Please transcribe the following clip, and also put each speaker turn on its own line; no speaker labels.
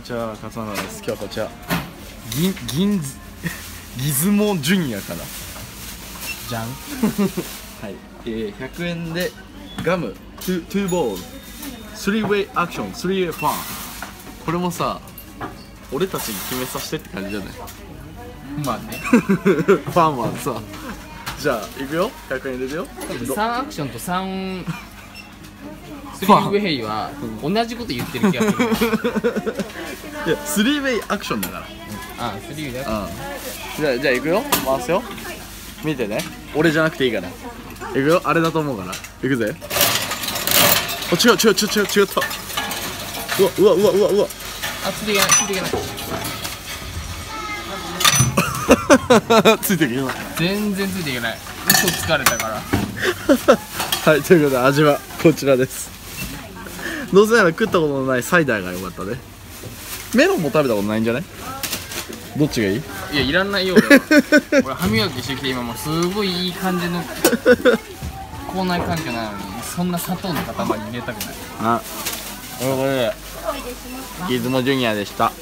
にちは勝村です。今日はこちら。銀銀ズ ギズモジュニアから
じゃん。
はい、えー、100円でガム。トゥトゥーボールスリーウェイアクションスリーウェイファンこれもさ俺たちに決めさせてって感じじゃない？
まあね。
ファンはさ。じゃあいくよ。100円入れるよ。
3アクションと3スリーウェイは同じこと言ってる気がする
いやスリーウェイアクションだから。
あスリーウェイだ
うん。じゃあじゃあいくよ。回すよ。見てね。俺じゃなくていいから。いくよ。あれだと思うから。いくぜ。あ違う違う違う違う違った。うわうわうわうわうわ。
あついていけない。ついていけない。
ついてきてない。
全然ついていけない。嘘つかれたから。
はいということで味はこちらです。どうせなら食ったことのないサイダーが良かったねメロンも食べたことないんじゃない？どっちがいい？
いやいらないよ俺は。俺歯磨きしてきて今もうすごいいい感じの口内環境なのにそんな砂糖の塊入れたくない。
あということでギズモジュニアでした